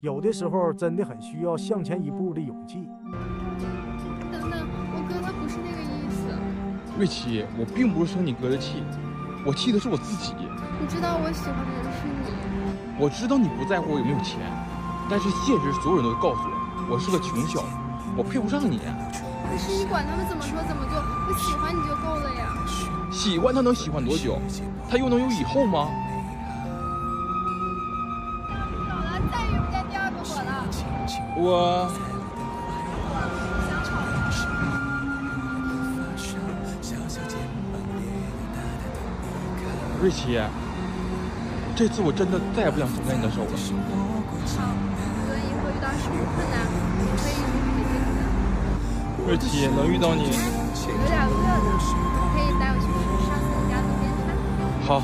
有的时候真的很需要向前一步的勇气。等等，我哥他不是那个意思。瑞奇，我并不是生你哥的气，我气的是我自己。你知道我喜欢的人是你。我知道你不在乎我有没有钱，但是现实所有人都告诉我，我是个穷小子，我配不上你。可是你管他们怎么说怎么做，我喜欢你就够了呀。喜欢他能喜欢多久？他又能有以后吗？我。瑞奇，这次我真的再也不想松开你的手了。好，无论以后遇到什么困难，我可以一直陪着你的。瑞奇，能遇到你，有点饿了，可以带我去吃上次你家路边摊。好。